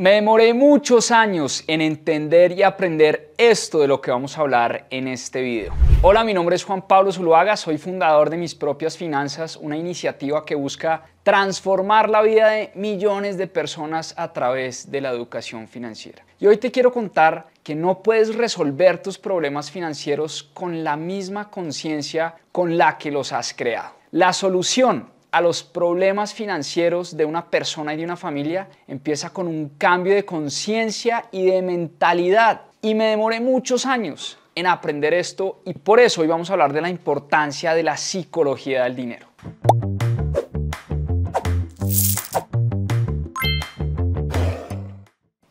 Me demoré muchos años en entender y aprender esto de lo que vamos a hablar en este video. Hola, mi nombre es Juan Pablo Zuluaga, soy fundador de Mis Propias Finanzas, una iniciativa que busca transformar la vida de millones de personas a través de la educación financiera. Y hoy te quiero contar que no puedes resolver tus problemas financieros con la misma conciencia con la que los has creado. La solución a los problemas financieros de una persona y de una familia empieza con un cambio de conciencia y de mentalidad. Y me demoré muchos años en aprender esto y por eso hoy vamos a hablar de la importancia de la psicología del dinero.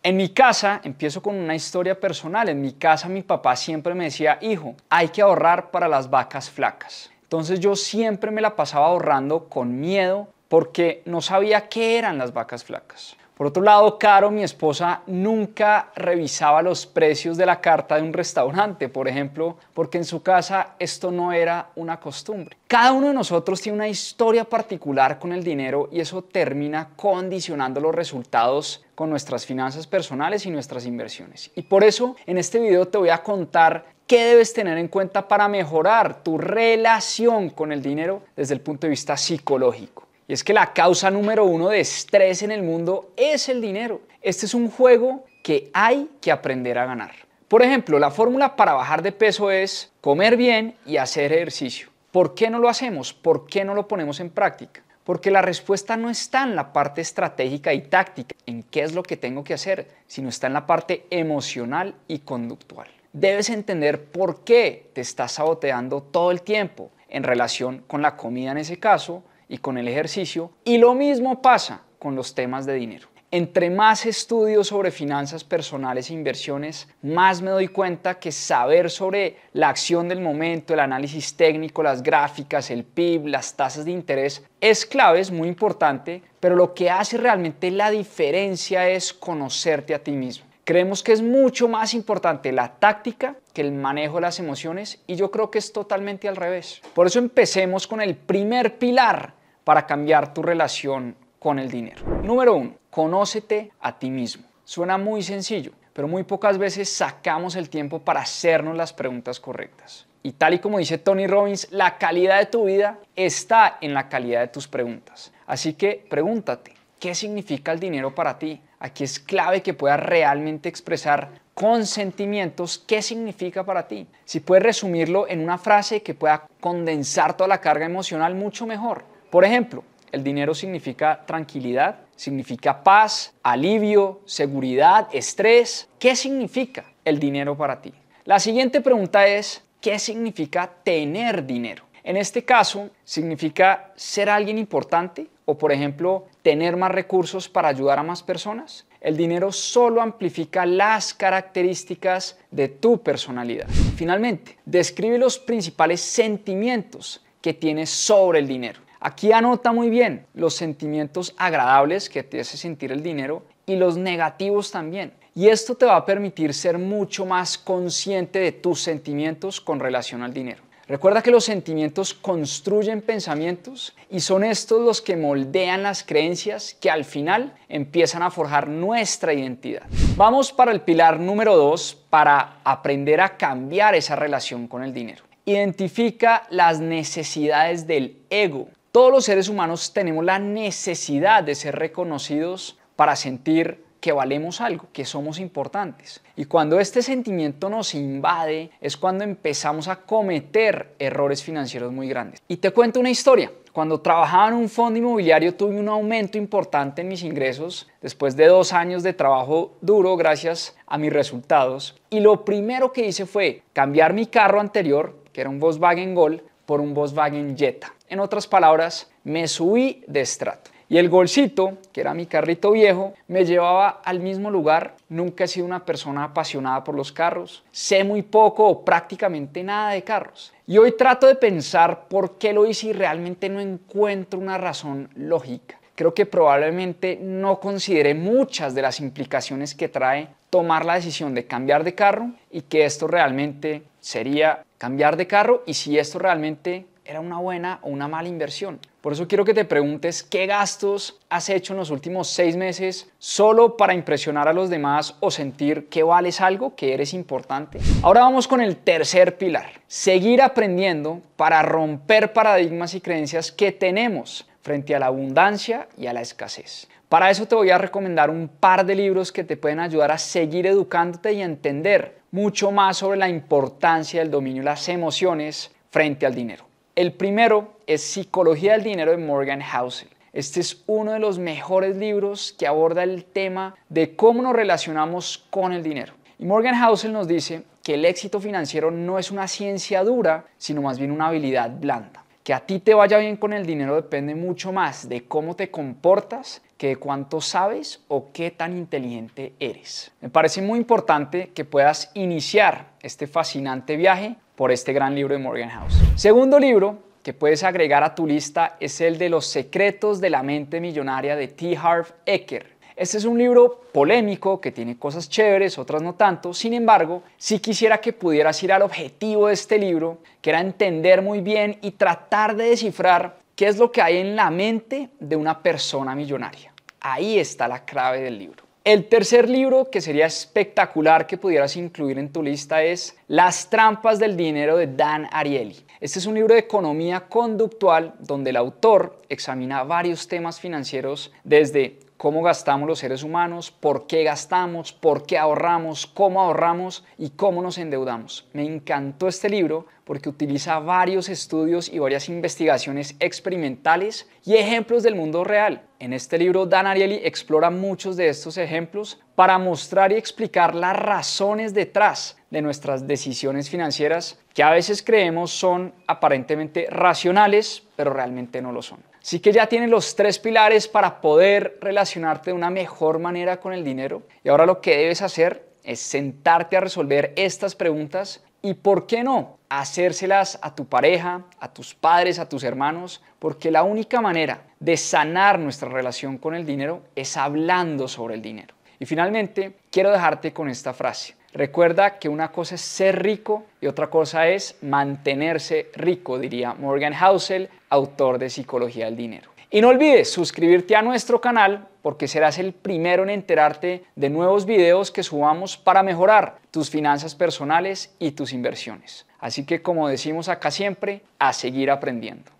En mi casa, empiezo con una historia personal, en mi casa mi papá siempre me decía, hijo, hay que ahorrar para las vacas flacas. Entonces yo siempre me la pasaba ahorrando con miedo porque no sabía qué eran las vacas flacas. Por otro lado, Caro, mi esposa, nunca revisaba los precios de la carta de un restaurante, por ejemplo, porque en su casa esto no era una costumbre. Cada uno de nosotros tiene una historia particular con el dinero y eso termina condicionando los resultados con nuestras finanzas personales y nuestras inversiones. Y por eso en este video te voy a contar ¿Qué debes tener en cuenta para mejorar tu relación con el dinero desde el punto de vista psicológico? Y es que la causa número uno de estrés en el mundo es el dinero. Este es un juego que hay que aprender a ganar. Por ejemplo, la fórmula para bajar de peso es comer bien y hacer ejercicio. ¿Por qué no lo hacemos? ¿Por qué no lo ponemos en práctica? Porque la respuesta no está en la parte estratégica y táctica, en qué es lo que tengo que hacer, sino está en la parte emocional y conductual debes entender por qué te estás saboteando todo el tiempo en relación con la comida en ese caso y con el ejercicio. Y lo mismo pasa con los temas de dinero. Entre más estudio sobre finanzas personales e inversiones, más me doy cuenta que saber sobre la acción del momento, el análisis técnico, las gráficas, el PIB, las tasas de interés, es clave, es muy importante, pero lo que hace realmente la diferencia es conocerte a ti mismo. Creemos que es mucho más importante la táctica que el manejo de las emociones y yo creo que es totalmente al revés. Por eso empecemos con el primer pilar para cambiar tu relación con el dinero. Número uno, conócete a ti mismo. Suena muy sencillo, pero muy pocas veces sacamos el tiempo para hacernos las preguntas correctas. Y tal y como dice Tony Robbins, la calidad de tu vida está en la calidad de tus preguntas. Así que pregúntate, ¿qué significa el dinero para ti? Aquí es clave que puedas realmente expresar con sentimientos qué significa para ti. Si puedes resumirlo en una frase que pueda condensar toda la carga emocional, mucho mejor. Por ejemplo, el dinero significa tranquilidad, significa paz, alivio, seguridad, estrés. ¿Qué significa el dinero para ti? La siguiente pregunta es, ¿qué significa tener dinero? En este caso, significa ser alguien importante o, por ejemplo, tener más recursos para ayudar a más personas. El dinero solo amplifica las características de tu personalidad. Finalmente, describe los principales sentimientos que tienes sobre el dinero. Aquí anota muy bien los sentimientos agradables que te hace sentir el dinero y los negativos también. Y esto te va a permitir ser mucho más consciente de tus sentimientos con relación al dinero. Recuerda que los sentimientos construyen pensamientos y son estos los que moldean las creencias que al final empiezan a forjar nuestra identidad. Vamos para el pilar número dos para aprender a cambiar esa relación con el dinero. Identifica las necesidades del ego. Todos los seres humanos tenemos la necesidad de ser reconocidos para sentir que valemos algo, que somos importantes. Y cuando este sentimiento nos invade es cuando empezamos a cometer errores financieros muy grandes. Y te cuento una historia. Cuando trabajaba en un fondo inmobiliario tuve un aumento importante en mis ingresos después de dos años de trabajo duro gracias a mis resultados. Y lo primero que hice fue cambiar mi carro anterior, que era un Volkswagen Gol, por un Volkswagen Jetta. En otras palabras, me subí de estrato. Y el golcito, que era mi carrito viejo, me llevaba al mismo lugar. Nunca he sido una persona apasionada por los carros. Sé muy poco o prácticamente nada de carros. Y hoy trato de pensar por qué lo hice y realmente no encuentro una razón lógica. Creo que probablemente no consideré muchas de las implicaciones que trae tomar la decisión de cambiar de carro y que esto realmente sería cambiar de carro y si esto realmente era una buena o una mala inversión. Por eso quiero que te preguntes qué gastos has hecho en los últimos seis meses solo para impresionar a los demás o sentir que vales algo, que eres importante. Ahora vamos con el tercer pilar, seguir aprendiendo para romper paradigmas y creencias que tenemos frente a la abundancia y a la escasez. Para eso te voy a recomendar un par de libros que te pueden ayudar a seguir educándote y entender mucho más sobre la importancia del dominio de las emociones frente al dinero. El primero es Psicología del Dinero de Morgan Housel. Este es uno de los mejores libros que aborda el tema de cómo nos relacionamos con el dinero. Y Morgan Housel nos dice que el éxito financiero no es una ciencia dura, sino más bien una habilidad blanda. Que a ti te vaya bien con el dinero depende mucho más de cómo te comportas que de cuánto sabes o qué tan inteligente eres. Me parece muy importante que puedas iniciar este fascinante viaje por este gran libro de Morgan House. Segundo libro que puedes agregar a tu lista es el de Los secretos de la mente millonaria de T. Harv Eker. Este es un libro polémico que tiene cosas chéveres, otras no tanto. Sin embargo, sí quisiera que pudieras ir al objetivo de este libro, que era entender muy bien y tratar de descifrar qué es lo que hay en la mente de una persona millonaria. Ahí está la clave del libro. El tercer libro que sería espectacular que pudieras incluir en tu lista es Las trampas del dinero de Dan Ariely. Este es un libro de economía conductual donde el autor examina varios temas financieros desde cómo gastamos los seres humanos, por qué gastamos, por qué ahorramos, cómo ahorramos y cómo nos endeudamos. Me encantó este libro porque utiliza varios estudios y varias investigaciones experimentales y ejemplos del mundo real. En este libro, Dan Ariely explora muchos de estos ejemplos para mostrar y explicar las razones detrás de nuestras decisiones financieras que a veces creemos son aparentemente racionales, pero realmente no lo son. Así que ya tienes los tres pilares para poder relacionarte de una mejor manera con el dinero. Y ahora lo que debes hacer es sentarte a resolver estas preguntas y, ¿por qué no?, hacérselas a tu pareja, a tus padres, a tus hermanos, porque la única manera de sanar nuestra relación con el dinero es hablando sobre el dinero. Y finalmente, quiero dejarte con esta frase. Recuerda que una cosa es ser rico y otra cosa es mantenerse rico, diría Morgan Housel, autor de Psicología del Dinero. Y no olvides suscribirte a nuestro canal porque serás el primero en enterarte de nuevos videos que subamos para mejorar tus finanzas personales y tus inversiones. Así que como decimos acá siempre, a seguir aprendiendo.